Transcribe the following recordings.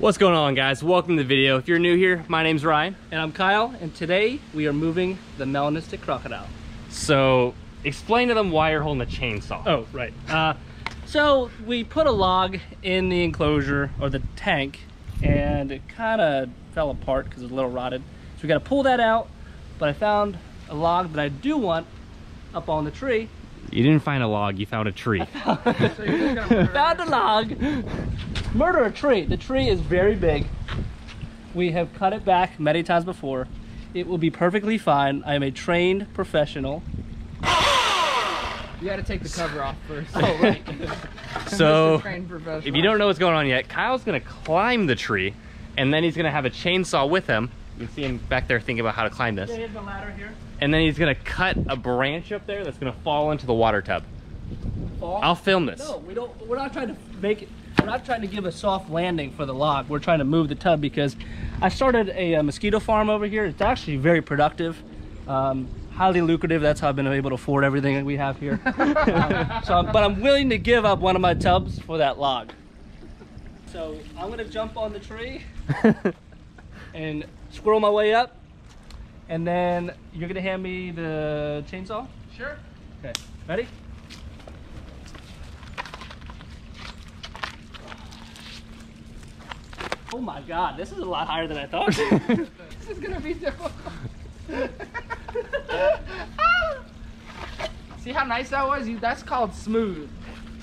What's going on guys? Welcome to the video. If you're new here, my name's Ryan. And I'm Kyle, and today we are moving the melanistic crocodile. So explain to them why you're holding a chainsaw. Oh, right. Uh, so we put a log in the enclosure or the tank and it kind of fell apart because it's a little rotted. So we got to pull that out, but I found a log that I do want up on the tree. You didn't find a log, you found a tree. found a log, murder a tree. The tree is very big. We have cut it back many times before. It will be perfectly fine. I am a trained professional. You gotta take the cover off first. Oh, right. so Mr. Trained professional. if you don't know what's going on yet, Kyle's gonna climb the tree and then he's gonna have a chainsaw with him. You can see him back there thinking about how to climb this. Yeah, here's the ladder here. And then he's gonna cut a branch up there that's gonna fall into the water tub. Fall. I'll film this. No, we don't. We're not trying to make it. We're not trying to give a soft landing for the log. We're trying to move the tub because I started a, uh mosquito farm over here. It's actually very productive, um, highly lucrative. That's how I've been able to afford everything that we have here. Um, so, but I'm willing to give up one of my tubs for that log. So I'm gonna jump on the tree and squirrel my way up, and then you're gonna hand me the chainsaw. Sure. Okay, ready? Oh my god, this is a lot higher than I thought. This is gonna be difficult. See how nice that was? You that's called smooth.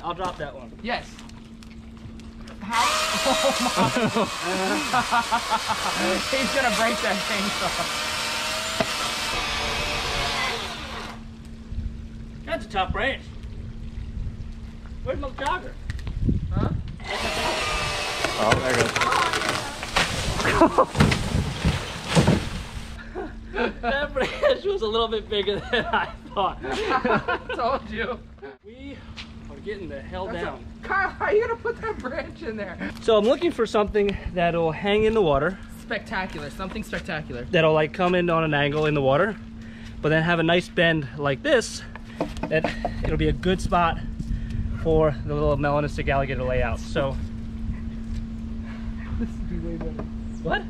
I'll drop that one. Yes. How? Oh my. He's gonna break that chainsaw. That's a tough branch. Where's my jogger? Huh? Oh, there it goes. that branch was a little bit bigger than I thought. I Told you. we are getting the hell That's down. a, Kyle, how are you gonna put that branch in there? So I'm looking for something that'll hang in the water, Spectacular. Something spectacular. that'll like come in on an angle in the water, but then have a nice bend like this, that it'll be a good spot for the little melanistic alligator layout. So, This would be way better. what?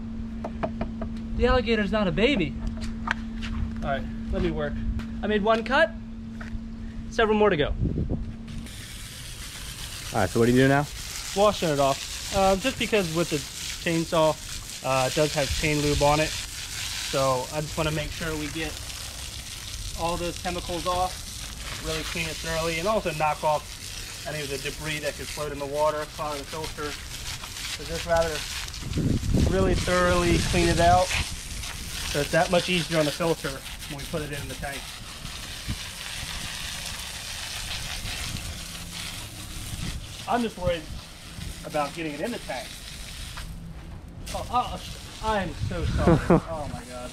The alligator's not a baby. All right, let me work. I made one cut, several more to go. All right, so what do you do now? washing it off. Uh, just because with the chainsaw, uh, it does have chain lube on it. So I just want to make sure we get all those chemicals off, really clean it thoroughly, and also knock off any of the debris that could float in the water, clogging the filter. So just rather really thoroughly clean it out. So it's that much easier on the filter when we put it in the tank. I'm just worried about getting it in the tank. Oh, oh I'm so sorry. oh my god.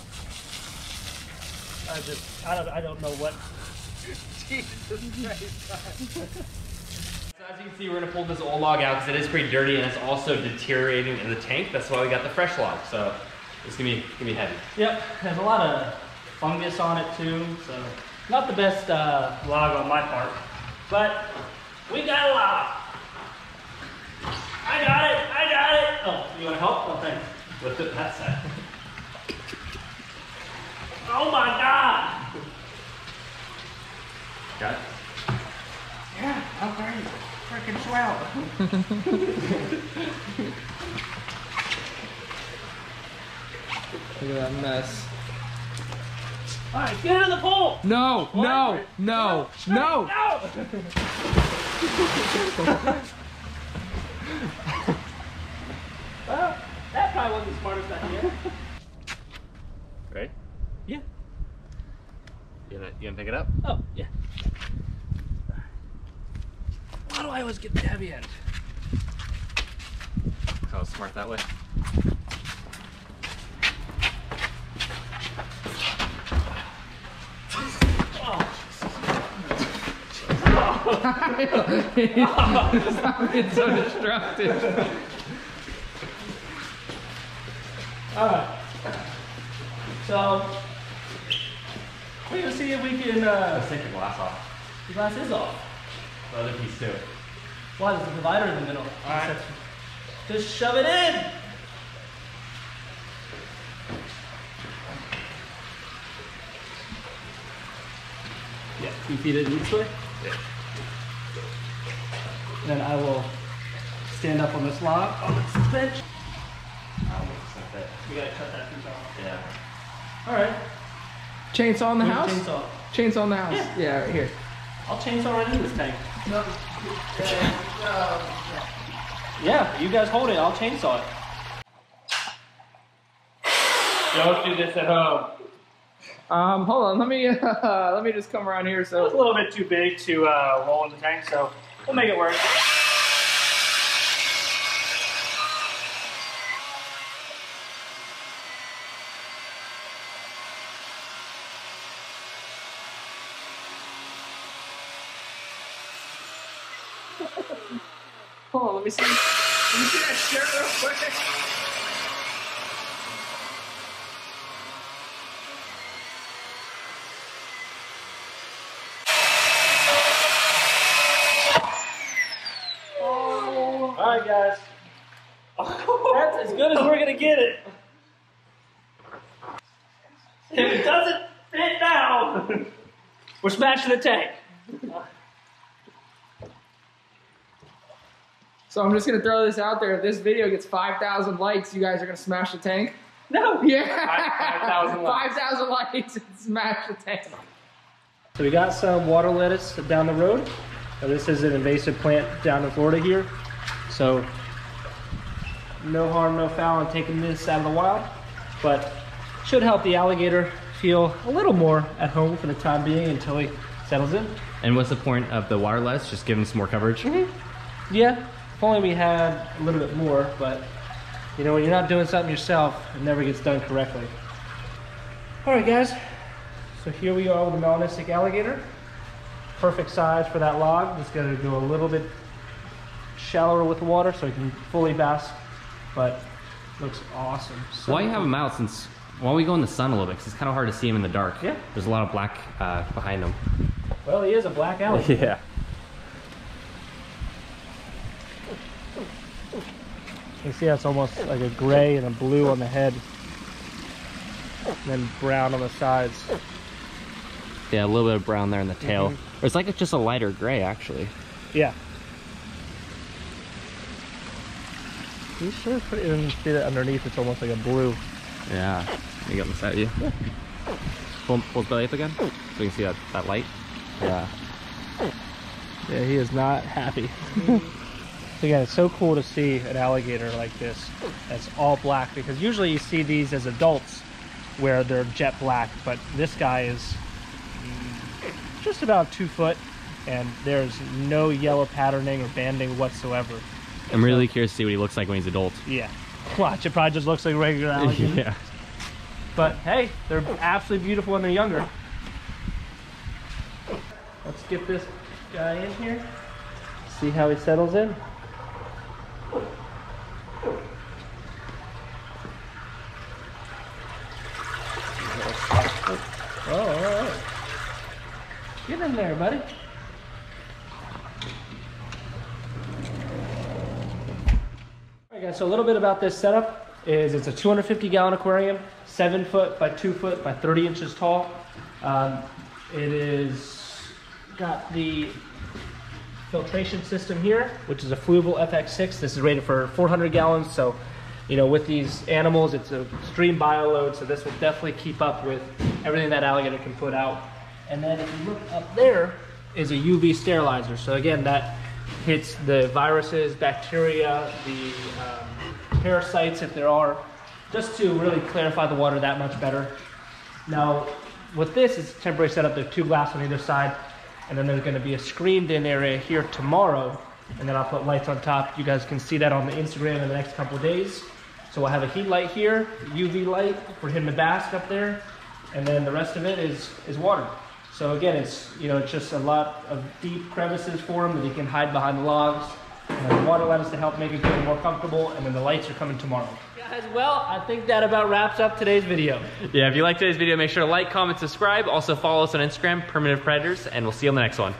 I just, I don't, I don't know what. Jesus Christ. So as you can see, we're gonna pull this old log out because it is pretty dirty and it's also deteriorating in the tank. That's why we got the fresh log. So it's gonna be gonna be heavy. Yep, there's a lot of fungus on it too, so not the best uh, log on my part, but we got a log. I got it, I got it. Oh, you want to help? Oh, thanks. Lift it that side. Oh my god. Got it? Yeah, I'm great. Freaking swell. Look at that mess. All right, get into the pool. No, no, What? no, no. No. well, that probably wasn't the smartest idea. Ready? Yeah. You gonna you gonna pick it up? Oh, yeah. Why do I always get the heavy end? I was smart that way. Stop being so destructive. All right. So we're gonna see if we can. Uh, Let's take the glass off. The glass is off. The other piece too. Why? There's a divider in the middle. All right. Just shove it in. Yeah, you feed it each way? Yeah. Then I will stand up on this log, on this bench. We gotta cut that piece off. Yeah. All right. Chainsaw in the house? Chainsaw. Chainsaw in the house. Yeah. Yeah, right here. I'll chainsaw right into this tank. No. Yeah, you guys hold it. I'll chainsaw it. Don't do this at home. Um, hold on. Let me uh, let me just come around here. So it's a little bit too big to uh, roll in the tank, so we'll make it work. Hold on. Let me see. Let me see that shirt real quick. All right, guys. That's as good as we're gonna get it. If it doesn't fit now, we're smashing the tank. So I'm just gonna throw this out there. If this video gets 5,000 likes, you guys are gonna smash the tank. No. Yeah. 5,000 likes. 5,000 likes and smash the tank. So we got some water lettuce down the road. Now, this is an invasive plant down in Florida here. So no harm, no foul in taking this out of the wild, but should help the alligator feel a little more at home for the time being until he settles in. And what's the point of the water lettuce? Just give him some more coverage. Mm-hmm. Yeah, if only we had a little bit more, but you know, when you're not doing something yourself, it never gets done correctly. All right, guys. So here we are with the melanistic alligator. Perfect size for that log. Just gonna go a little bit shallower with the water so he can fully bask, but looks awesome. So Why you have him out since, why don't we go in the sun a little bit? Because it's kind of hard to see him in the dark. Yeah. There's a lot of black uh, behind him. Well, he is a black alligator. Yeah. You see that's almost like a gray and a blue on the head. And then brown on the sides. Yeah, a little bit of brown there in the tail. Mhm. It's like it's just a lighter gray, actually. Yeah. You sure put it see that underneath it's almost like a blue. Yeah. Let me get this at you. Pull, pull his belly up again so we can see that, that light. Yeah. Yeah, he is not happy. So again, it's so cool to see an alligator like this that's all black because usually you see these as adults where they're jet black, but this guy is just about two foot and there's no yellow patterning or banding whatsoever. I'm really curious to see what he looks like when he's adult. Yeah. Watch, it probably just looks like a regular alligator. yeah. But hey, they're absolutely beautiful when they're younger. Let's get this guy in here. See how he settles in. Oh, all right. Get in there, buddy. All right, guys, so a little bit about this setup is it's a 250 gallon aquarium, seven foot by two foot by 30 inches tall. Um, it is got the filtration system here, which is a Fluval FX6. This is rated for 400 gallons, so you know with these animals, it's a extreme bio load, so this will definitely keep up with everything that alligator can put out. And then if you look up there, is a UV sterilizer. So again, that hits the viruses, bacteria, the um, parasites if there are, just to really clarify the water that much better. Now, with this, it's temporary setup. There's two glass on either side, and then there's going to be a screened-in area here tomorrow, and then I'll put lights on top. You guys can see that on the Instagram in the next couple of days. So we'll have a heat light here, UV light for him to bask up there, and then the rest of it is is water. So again, it's you know it's just a lot of deep crevices for him that he can hide behind the logs. And the water lettuce to help make it get more comfortable, and then the lights are coming tomorrow. Guys, well, I think that about wraps up today's video. Yeah, if you like today's video, make sure to like, comment, subscribe. Also follow us on Instagram, Primitive Predators, and we'll see you on the next one.